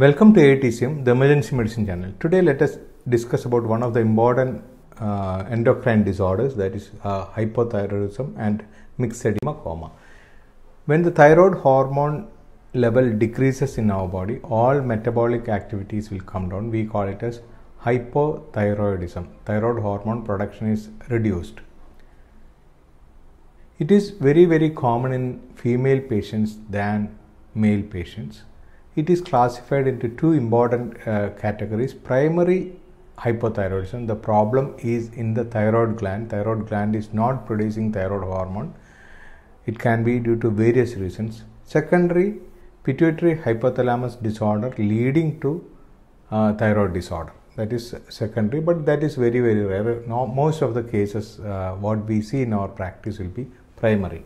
Welcome to AETCM, the emergency medicine channel. Today, let us discuss about one of the important uh, endocrine disorders that is uh, hypothyroidism and myxedema coma. When the thyroid hormone level decreases in our body, all metabolic activities will come down. We call it as hypothyroidism. Thyroid hormone production is reduced. It is very, very common in female patients than male patients. It is classified into two important uh, categories. Primary hypothyroidism, the problem is in the thyroid gland. Thyroid gland is not producing thyroid hormone. It can be due to various reasons. Secondary pituitary hypothalamus disorder leading to uh, thyroid disorder. That is secondary, but that is very, very rare. Most of the cases, uh, what we see in our practice will be primary.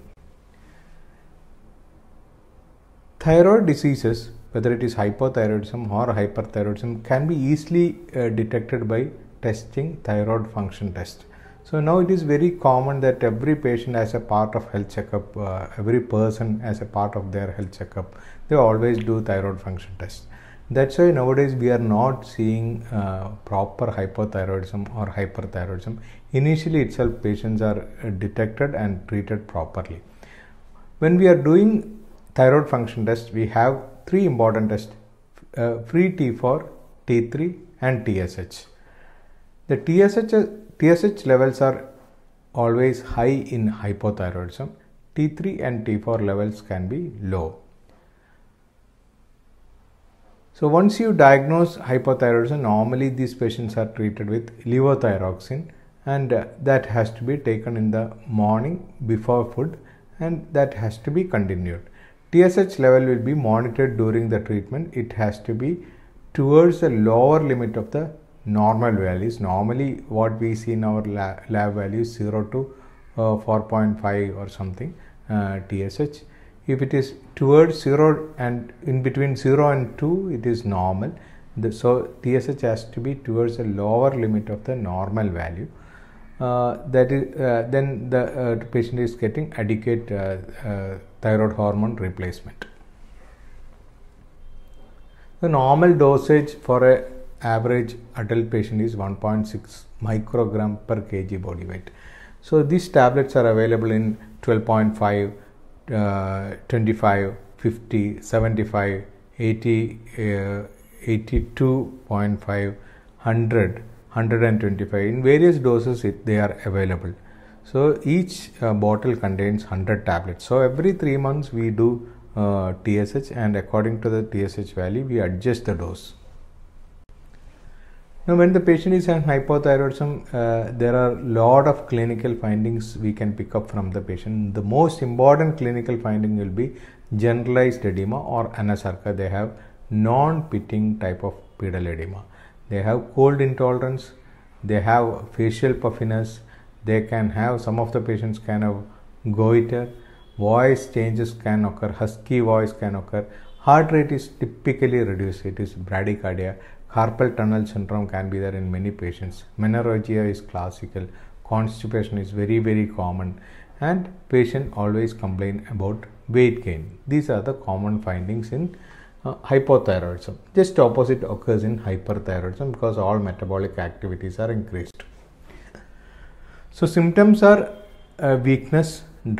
Thyroid diseases, whether it is hypothyroidism or hyperthyroidism, can be easily uh, detected by testing thyroid function test. So now it is very common that every patient as a part of health checkup, uh, every person as a part of their health checkup, they always do thyroid function test. That's why nowadays we are not seeing uh, proper hypothyroidism or hyperthyroidism. Initially itself patients are uh, detected and treated properly. When we are doing thyroid function test, we have three important tests, uh, free T4, T3 and TSH. The TSH, TSH levels are always high in hypothyroidism. T3 and T4 levels can be low. So once you diagnose hypothyroidism, normally these patients are treated with levothyroxine and uh, that has to be taken in the morning before food and that has to be continued. TSH level will be monitored during the treatment. It has to be towards the lower limit of the normal values. Normally what we see in our lab, lab values 0 to uh, 4.5 or something uh, TSH if it is towards 0 and in between 0 and 2 it is normal the, so TSH has to be towards the lower limit of the normal value uh, that is uh, then the uh, patient is getting adequate uh, thyroid hormone replacement. The normal dosage for a average adult patient is 1.6 microgram per kg body weight. So these tablets are available in 12.5 uh, 25 50 75 80 uh, 82.5 100 125 in various doses it, they are available so each uh, bottle contains 100 tablets so every 3 months we do TSH and according to the TSH value we adjust the dose now, when the patient is having hypothyroidism, uh, there are a lot of clinical findings we can pick up from the patient. The most important clinical finding will be generalized edema or anasarca. They have non-pitting type of pedal edema. They have cold intolerance. They have facial puffiness. They can have some of the patients can have goiter. Voice changes can occur. Husky voice can occur. Heart rate is typically reduced. It is bradycardia carpal tunnel syndrome can be there in many patients menorrhagia is classical constipation is very very common and patient always complain about weight gain these are the common findings in uh, hypothyroidism just opposite occurs in hyperthyroidism because all metabolic activities are increased so symptoms are uh, weakness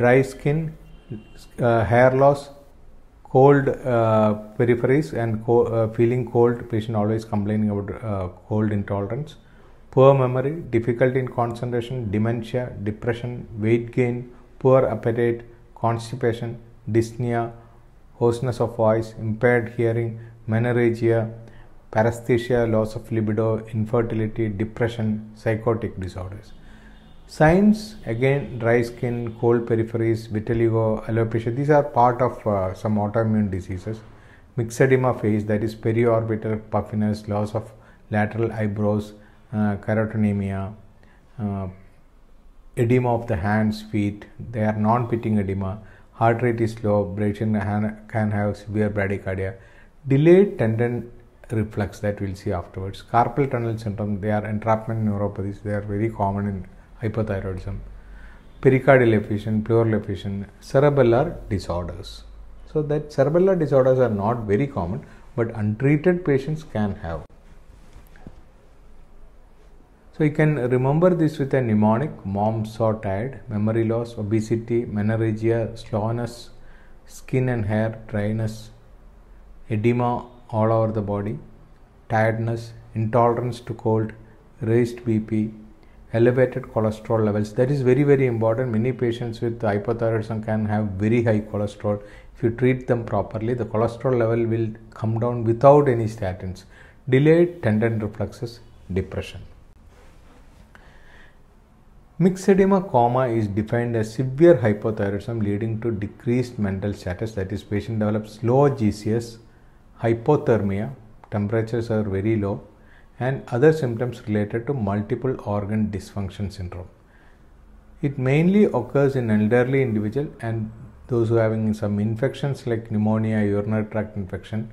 dry skin uh, hair loss cold uh, peripheries and co- uh, feeling cold patient always complaining about uh, cold intolerance poor memory difficulty in concentration dementia depression weight gain poor appetite constipation dyspnea hoarseness of voice impaired hearing menorrhagia paresthesia loss of libido infertility depression psychotic disorders Signs again dry skin, cold peripheries, vitiligo, alopecia. These are part of uh, some autoimmune diseases. Myxedema phase that is periorbital puffiness, loss of lateral eyebrows, uh, carotenemia, uh, edema of the hands, feet. They are non-pitting edema. Heart rate is low. Patient can have severe bradycardia. Delayed tendon reflex that we'll see afterwards. Carpal tunnel syndrome. They are entrapment neuropathies. They are very common in hypothyroidism, pericardial effusion, pleural effusion, cerebellar disorders. So that cerebellar disorders are not very common, but untreated patients can have. So you can remember this with a mnemonic mom so tired, memory loss, obesity, menorrhagia, slowness, skin and hair dryness, edema all over the body, tiredness, intolerance to cold, raised BP, elevated cholesterol levels. That is very, very important. Many patients with hypothyroidism can have very high cholesterol. If you treat them properly, the cholesterol level will come down without any statins. Delayed tendon reflexes, depression. Myxedema coma is defined as severe hypothyroidism leading to decreased mental status that is patient develops low GCS, hypothermia, temperatures are very low and other symptoms related to multiple organ dysfunction syndrome. It mainly occurs in elderly individual and those who are having some infections like pneumonia, urinary tract infection,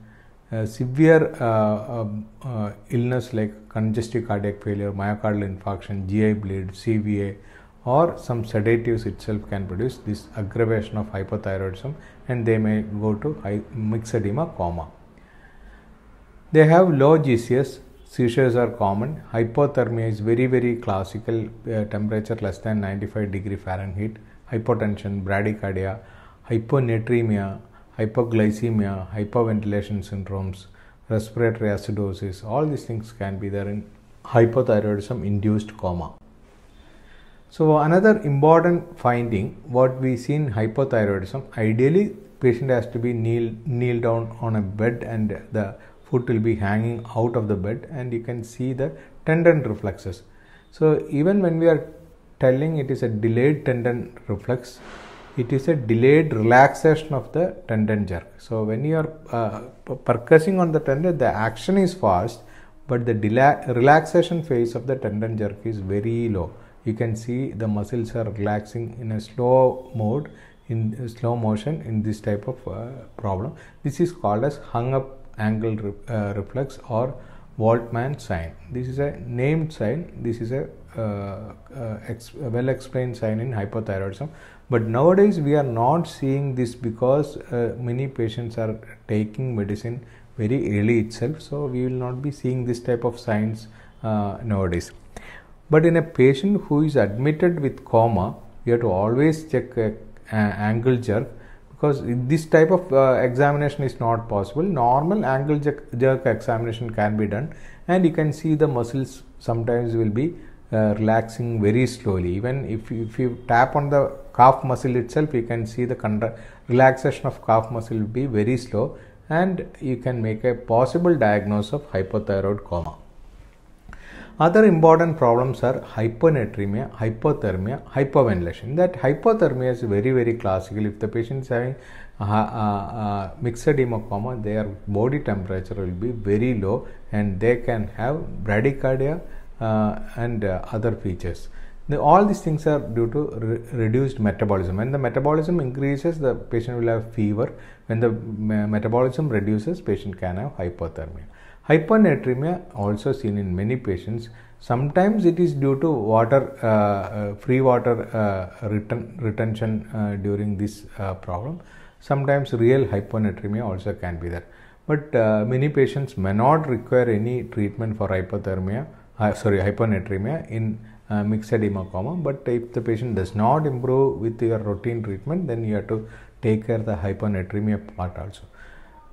uh, severe uh, um, uh, illness like congestive cardiac failure, myocardial infarction, GI bleed, CVA, or some sedatives itself can produce this aggravation of hypothyroidism and they may go to myxedema coma. They have low GCS, seizures are common, hypothermia is very very classical, uh, temperature less than 95 degree Fahrenheit, hypotension, bradycardia, hyponatremia, hypoglycemia, hyperventilation syndromes, respiratory acidosis, all these things can be there in hypothyroidism induced coma. So another important finding what we see in hypothyroidism ideally patient has to be kneel kneel down on a bed and the foot will be hanging out of the bed and you can see the tendon reflexes. So even when we are telling it is a delayed tendon reflex it is a delayed relaxation of the tendon jerk. So when you are uh, percussing on the tendon, the action is fast, but the relaxation phase of the tendon jerk is very low. You can see the muscles are relaxing in a slow mode, in slow motion in this type of uh, problem. This is called as hung up ankle uh, reflex or Woltman sign. This is a named sign. This is a uh, uh, ex well explained sign in hypothyroidism. But nowadays we are not seeing this because uh, many patients are taking medicine very early itself. So we will not be seeing this type of signs uh, nowadays. But in a patient who is admitted with coma, you have to always check a, a ankle jerk because this type of uh, examination is not possible. Normal ankle jerk, jerk examination can be done, and you can see the muscles sometimes will be uh, relaxing very slowly. Even if you, if you tap on the calf muscle itself, you can see the relaxation of calf muscle will be very slow, and you can make a possible diagnosis of hypothyroid coma. Other important problems are hyponatremia, hypothermia, hypoventilation. That hypothermia is very very classical. If the patient is having uh, uh, uh, myxedema coma, their body temperature will be very low, and they can have bradycardia uh, and uh, other features. The, all these things are due to re reduced metabolism. When the metabolism increases, the patient will have fever. When the metabolism reduces, patient can have hypothermia. Hyponatremia also seen in many patients. Sometimes it is due to water, uh, uh, free water uh, reten retention uh, during this uh, problem. Sometimes real hyponatremia also can be there. But uh, many patients may not require any treatment for hypothermia, sorry, hyponatremia in myxedema coma. But if the patient does not improve with your routine treatment, then you have to take care of the hyponatremia part also.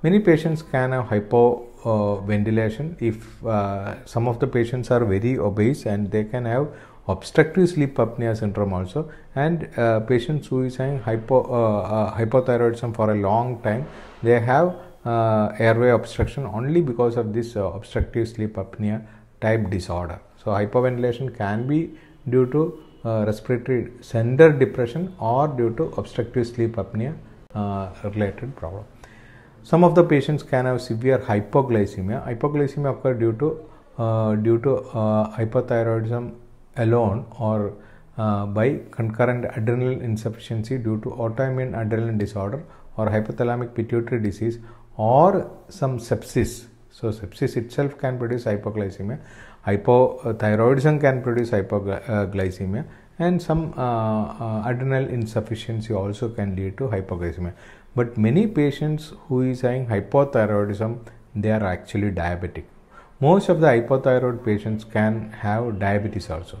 Many patients can have hypoventilation uh, ventilation if uh, some of the patients are very obese and they can have obstructive sleep apnea syndrome also and uh, patients who is having hypo, uh, uh, hypothyroidism for a long time they have uh, airway obstruction only because of this obstructive sleep apnea type disorder. So hypoventilation can be due to respiratory center depression or due to obstructive sleep apnea related problem. Some of the patients can have severe hypoglycemia. Hypoglycemia occur due to uh, due to uh, hypothyroidism alone or uh, by concurrent adrenal insufficiency due to autoimmune adrenal disorder or hypothalamic pituitary disease or some sepsis. So sepsis itself can produce hypoglycemia. Hypothyroidism can produce hypoglycemia and some uh, uh, adrenal insufficiency also can lead to hypoglycemia but many patients who is having hypothyroidism they are actually diabetic. Most of the hypothyroid patients can have diabetes also.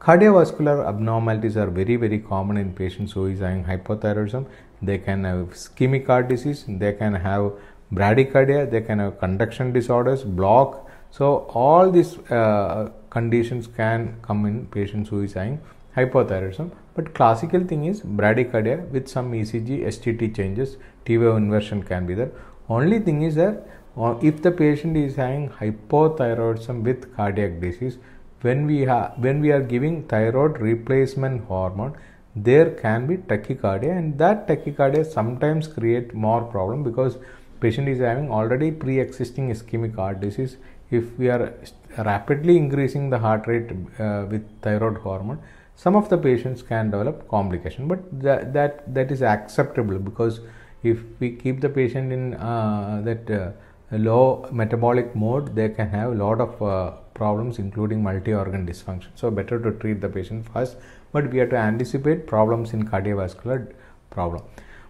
Cardiovascular abnormalities are very very common in patients who is having hypothyroidism. They can have ischemic heart disease, they can have bradycardia, they can have conduction disorders, block. So all these uh, conditions can come in patients who is having hypothyroidism. But classical thing is bradycardia with some ECG, STT changes, T wave inversion can be there. Only thing is that uh, if the patient is having hypothyroidism with cardiac disease, when we when we are giving thyroid replacement hormone, there can be tachycardia, and that tachycardia sometimes create more problem because patient is having already pre-existing ischemic heart disease. If we are rapidly increasing the heart rate uh, with thyroid hormone, some of the patients can develop complication, but that that, that is acceptable because if we keep the patient in uh, that uh, low metabolic mode, they can have a lot of uh, problems, including multi-organ dysfunction. So better to treat the patient first, but we have to anticipate problems in cardiovascular problem.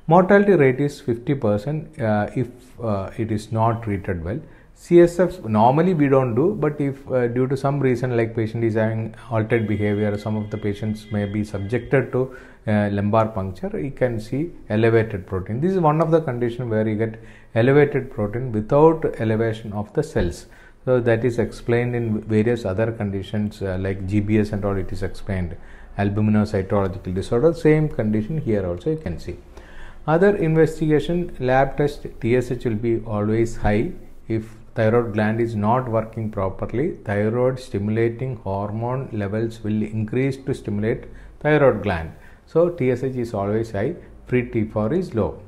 Mortality rate is 50% uh, if uh, it is not treated well. CSF normally we don't do, but if uh, due to some reason like patient is having altered behavior, some of the patients may be subjected to uh, lumbar puncture, you can see elevated protein. This is one of the condition where you get elevated protein without elevation of the cells. So that is explained in various other conditions uh, like GBS and all. It is explained albuminocytological disorder. Same condition here also you can see. Other investigation lab test TSH will be always high if thyroid gland is not working properly. Thyroid stimulating hormone levels will increase to stimulate thyroid gland. So TSH is always high. Free T4 is low.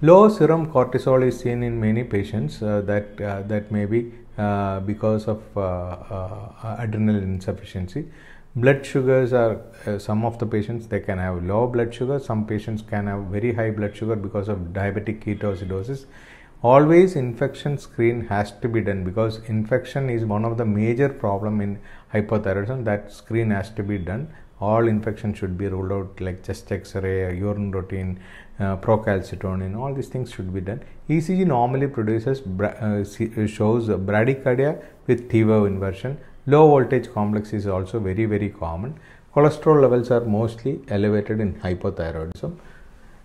Low serum cortisol is seen in many patients uh, that uh, that may be uh, because of uh, uh, adrenal insufficiency. Blood sugars are uh, some of the patients they can have low blood sugar. Some patients can have very high blood sugar because of diabetic ketoacidosis. Always infection screen has to be done because infection is one of the major problem in hypothyroidism. That screen has to be done. All infection should be ruled out like chest x-ray urine routine uh, procalcitonin all these things should be done. Ecg normally produces uh, shows bradycardia with t wave inversion. Low voltage complex is also very very common. Cholesterol levels are mostly elevated in hypothyroidism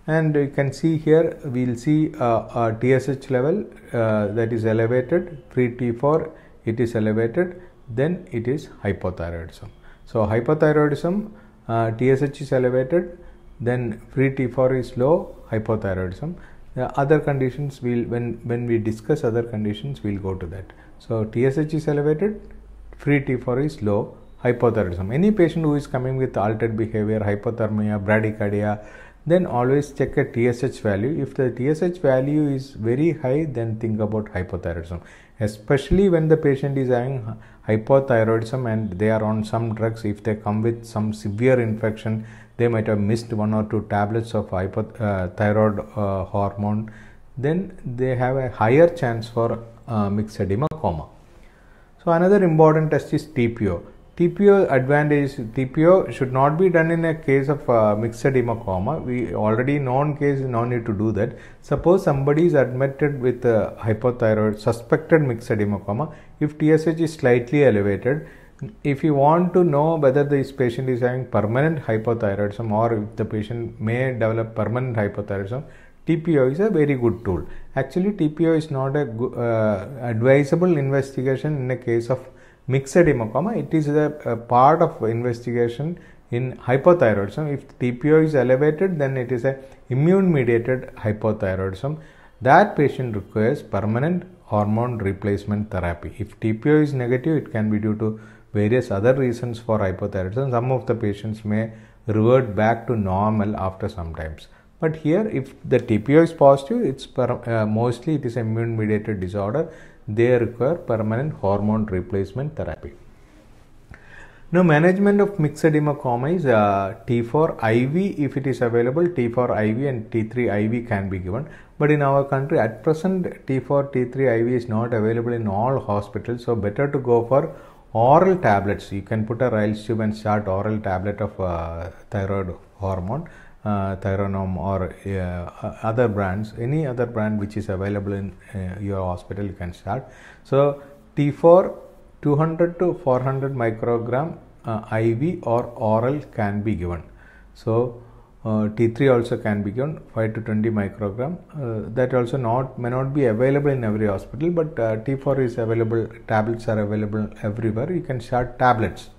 and you can see here we will see uh, a TSH level uh, that is elevated free T4 it is elevated then it is hypothyroidism so hypothyroidism, uh, TSH is elevated, then free T4 is low, hypothyroidism. The other conditions will when when we discuss other conditions we'll go to that. So TSH is elevated, free T4 is low, hypothyroidism. Any patient who is coming with altered behavior, hypothermia, bradycardia, then always check a TSH value. If the TSH value is very high, then think about hypothyroidism. Especially when the patient is having hypothyroidism and they are on some drugs, if they come with some severe infection, they might have missed one or two tablets of hypothyroid uh, uh, hormone, then they have a higher chance for uh, myxedema coma. So another important test is TPO. TPO advantage TPO should not be done in a case of uh, myxedema. We already known case no need to do that. Suppose somebody is admitted with uh, hypothyroid suspected myxedema. If TSH is slightly elevated, if you want to know whether this patient is having permanent hypothyroidism or if the patient may develop permanent hypothyroidism, TPO is a very good tool. Actually, TPO is not a uh, advisable investigation in a case of myxedema coma, it is a, a, part of investigation in hypothyroidism. If TPO is elevated, then it is a immune mediated hypothyroidism. That patient requires permanent hormone replacement therapy. If TPO is negative, it can be due to various other reasons for hypothyroidism. Some of the patients may revert back to normal after some times. But here, if the TPO is positive, it's per, uh, mostly it is immune mediated disorder they require permanent hormone replacement therapy. Now, management of mixed coma is uh, T4 IV if it is available, T4 IV and T3 IV can be given. But in our country at present, T4, T3 IV is not available in all hospitals. So, better to go for oral tablets. You can put a Ryle's tube and start oral tablet of uh, thyroid hormone. Uh, Thyronorm or uh, other brands, any other brand which is available in uh, your hospital, you can start. So T4 200 to 400 microgram uh, IV or oral can be given. So uh, T3 also can be given 5 to 20 microgram. Uh, that also not may not be available in every hospital, but uh, T4 is available. Tablets are available everywhere. You can start tablets.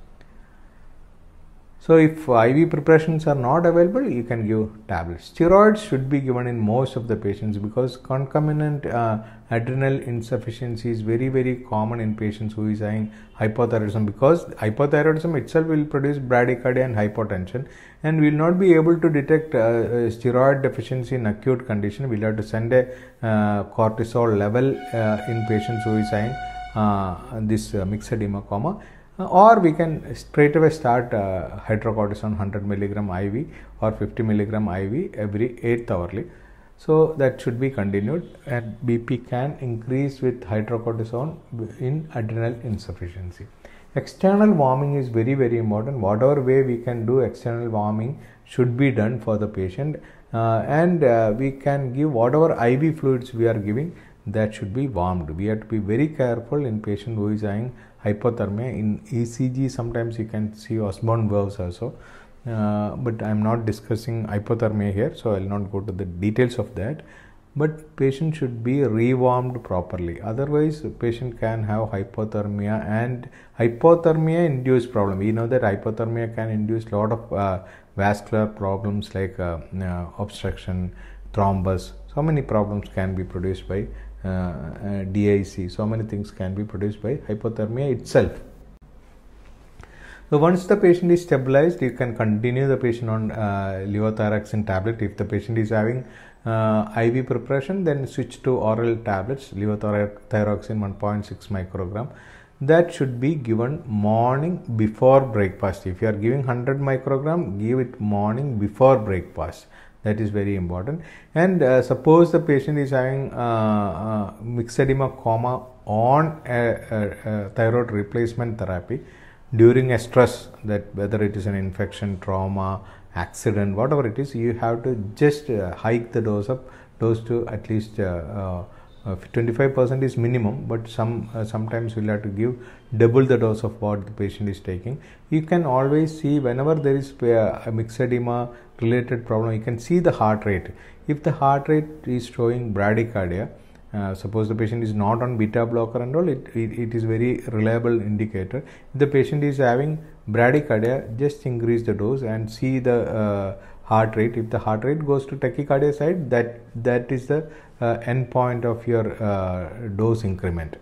So if IV preparations are not available, you can give tablets. Steroids should be given in most of the patients because concomitant uh, adrenal insufficiency is very very common in patients who is having hypothyroidism because hypothyroidism itself will produce bradycardia and hypotension and we will not be able to detect uh, steroid deficiency in acute condition. We'll have to send a uh, cortisol level uh, in patients who is having uh, this uh, myxedema coma or we can straight away start uh, hydrocortisone 100 milligram IV or 50 milligram IV every 8th hourly. So that should be continued and BP can increase with hydrocortisone in adrenal insufficiency. External warming is very very important. Whatever way we can do external warming should be done for the patient uh, and uh, we can give whatever IV fluids we are giving that should be warmed. We have to be very careful in patient who is having hypothermia. In ECG, sometimes you can see Osborn waves also. Uh, but I am not discussing hypothermia here, so I will not go to the details of that. But patient should be rewarmed properly. Otherwise, patient can have hypothermia and hypothermia induced problem. We know that hypothermia can induce lot of uh, vascular problems like uh, uh obstruction, thrombus. So many problems can be produced by DIC. So many things can be produced by hypothermia itself. So once the patient is stabilized, you can continue the patient on uh, levothyroxine tablet. If the patient is having uh, IV preparation, then switch to oral tablets, levothyroxine 1.6 microgram. That should be given morning before breakfast. If you are giving 100 microgram, give it morning before breakfast that is very important. And uh, suppose the patient is having uh, uh, myxedema coma on a, a, a, thyroid replacement therapy during a stress that whether it is an infection trauma accident whatever it is you have to just uh, hike the dose up dose to at least uh, uh, 25% is minimum but some uh, sometimes we'll have to give double the dose of what the patient is taking. You can always see whenever there is uh, a myxedema related problem you can see the heart rate. If the heart rate is showing bradycardia uh, suppose the patient is not on beta blocker and all it, it, it is very reliable indicator. If the patient is having bradycardia just increase the dose and see the uh, heart rate. If the heart rate goes to tachycardia side that that is the uh, end point of your uh, dose increment.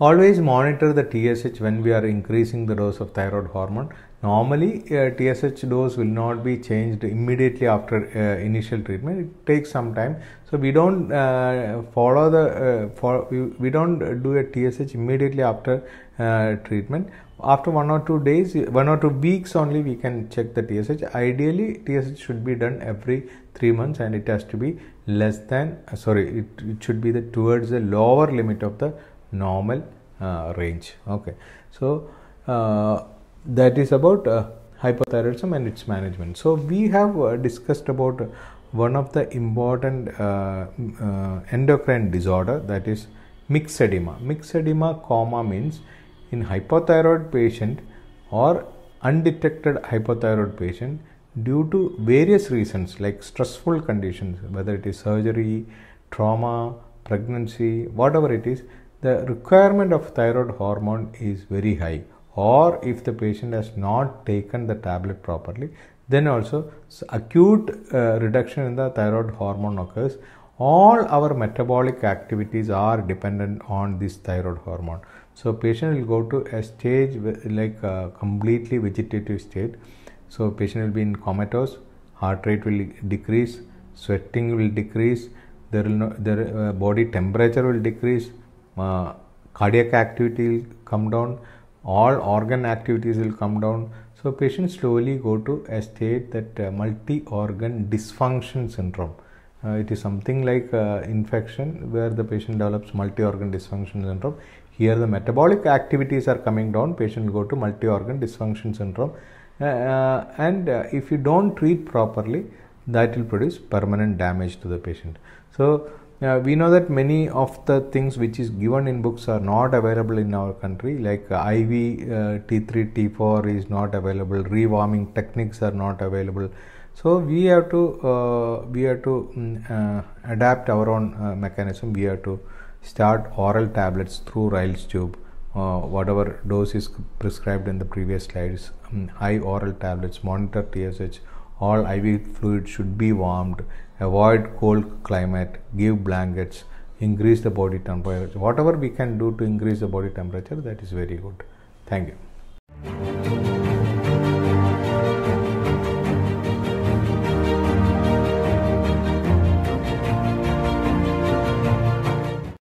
Always monitor the TSH when we are increasing the dose of thyroid hormone. Normally uh, TSH dose will not be changed immediately after uh, initial treatment. It takes some time. So we don't uh, follow the uh, for, we, we don't do a TSH immediately after treatment after one or two days one or two weeks only we can check the tsh ideally tsh should be done every three months and it has to be less than uh, sorry it, it, should be the towards the lower limit of the normal uh, range. Okay. So uh, that is about uh, hypothyroidism and its management. So we have uh, discussed about one of the important uh, endocrine disorder that is myxedema mixed edema coma means in hypothyroid patient or undetected hypothyroid patient due to various reasons like stressful conditions whether it is surgery trauma pregnancy whatever it is the requirement of thyroid hormone is very high. Or if the patient has not taken the tablet properly then also acute uh, reduction in the thyroid hormone occurs. All our metabolic activities are dependent on this thyroid hormone so patient will go to a stage like a completely vegetative state. So patient will be in comatose, heart rate will decrease, sweating will decrease, there will no, their uh, body temperature will decrease, uh, cardiac activity will come down, all organ activities will come down. So patient slowly go to a state that uh, multi-organ dysfunction syndrome. Uh, it is something like uh, infection where the patient develops multi-organ dysfunction syndrome here the metabolic activities are coming down, patient go to multi-organ dysfunction syndrome. Uh, uh, and uh, if you don't treat properly, that will produce permanent damage to the patient. So, uh, we know that many of the things which is given in books are not available in our country like uh, iv uh, t3 t4 is not available rewarming techniques are not available. So we have to uh, we have to um, adapt our own uh, mechanism. We have to start oral tablets through Ryle's tube uh, whatever dose is prescribed in the previous slides um, high oral tablets monitor tsh all IV fluid should be warmed, avoid cold climate, give blankets, increase the body temperature. Whatever we can do to increase the body temperature, that is very good. Thank you.